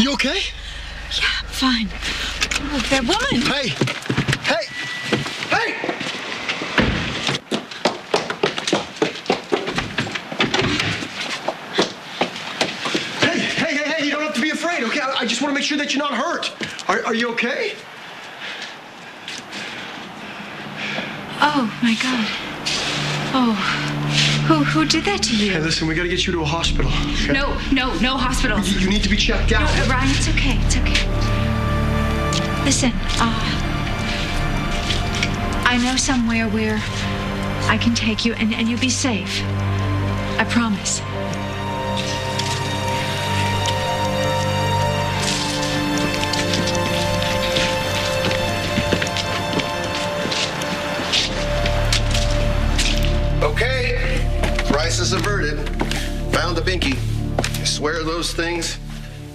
You okay? Yeah, I'm fine. Oh, that woman. Hey! Hey! Hey! Hey, hey, hey, hey, you don't have to be afraid, okay? I, I just want to make sure that you're not hurt. Are, are you okay? Oh, my God. Oh. Who, who did that to you? Hey, listen, we got to get you to a hospital. Okay? No, no, no hospitals. You, you need to be checked out. No, Ryan, it's okay. It's okay. Listen, uh, I know somewhere where I can take you and, and you'll be safe. I promise. Crisis averted. Found the binky. I swear those things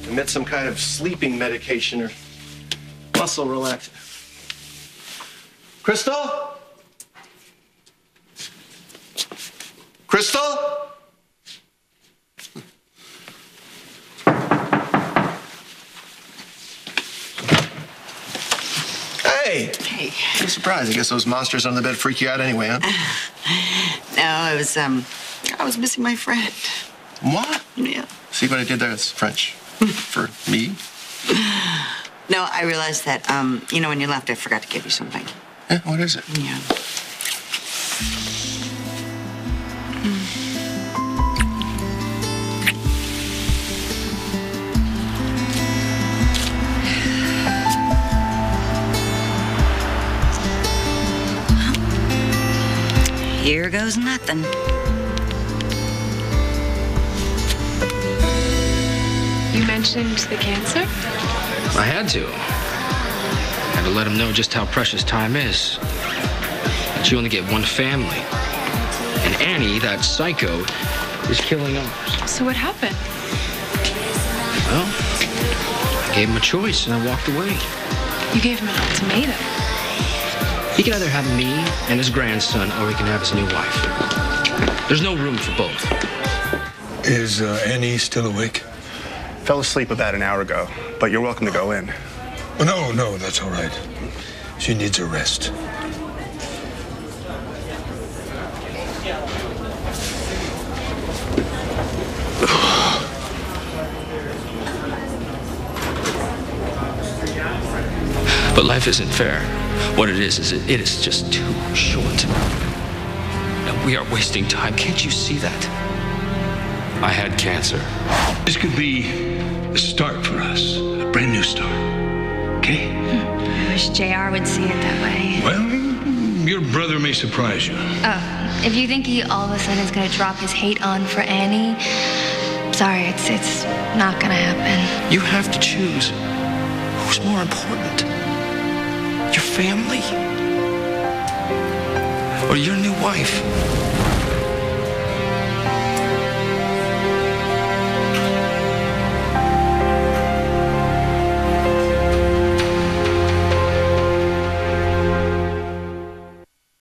emit some kind of sleeping medication or muscle relaxant. Krystal? Krystal? Hey! Hey. I'm surprised. I guess those monsters on the bed freak you out anyway, huh? No, it was um I was missing my friend. What? Yeah. See what I did there? It's French. For me? No, I realized that um, you know, when you left I forgot to give you something. Yeah, what is it? Yeah. Here goes nothing. Mentioned the cancer? I had to. I had to let him know just how precious time is. That you only get one family. And Annie, that psycho, is killing ours. So what happened? Well, I gave him a choice and I walked away. You gave him an ultimatum. He can either have me and his grandson, or he can have his new wife. There's no room for both. Is uh, Annie still awake? Fell asleep about an hour ago, but you're welcome to go in. Oh, no, no, that's all right. She needs a rest. But life isn't fair. What it is, is it, it is just too short. And we are wasting time. Can't you see that? I had cancer. This could be a start for us, a brand new start. Okay? Hmm. I wish JR would see it that way. Well, your brother may surprise you. Oh, if you think he all of a sudden is going to drop his hate on for Annie, sorry, it's it's not going to happen. You have to choose. Who's more important? Your family? Or your new wife?